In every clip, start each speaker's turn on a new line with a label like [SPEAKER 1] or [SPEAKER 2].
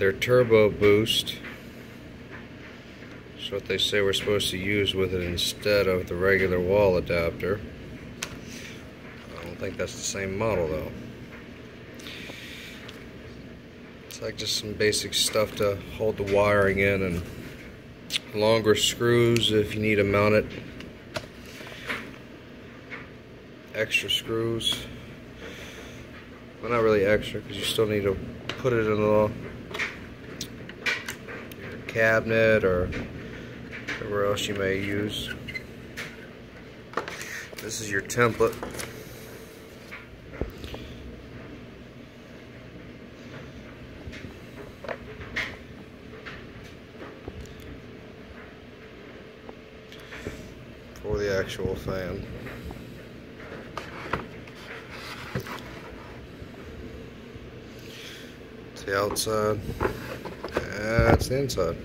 [SPEAKER 1] their turbo boost. That's what they say we're supposed to use with it instead of the regular wall adapter. I don't think that's the same model though. It's like just some basic stuff to hold the wiring in and longer screws if you need to mount it. Extra screws. Well, not really extra because you still need to put it in a cabinet or whatever else you may use. This is your template. for the actual fan. The outside. That's the inside.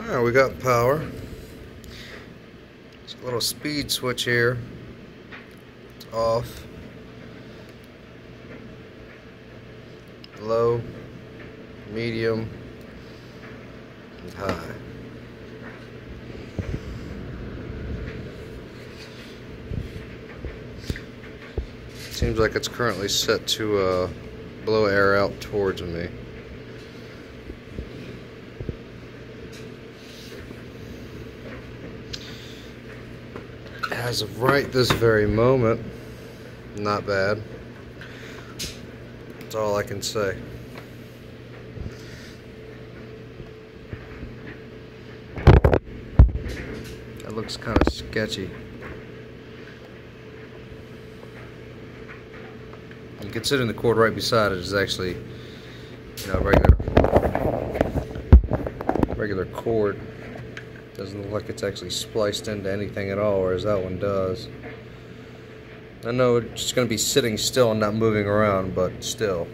[SPEAKER 1] Alright, we got power. There's a little speed switch here. It's off. Low, medium, and high. Seems like it's currently set to uh, blow air out towards me. As of right this very moment, not bad. That's all I can say. That looks kind of sketchy. And considering the cord right beside it is actually, you know, regular, regular cord. Doesn't look like it's actually spliced into anything at all, whereas that one does. I know it's going to be sitting still and not moving around, but still.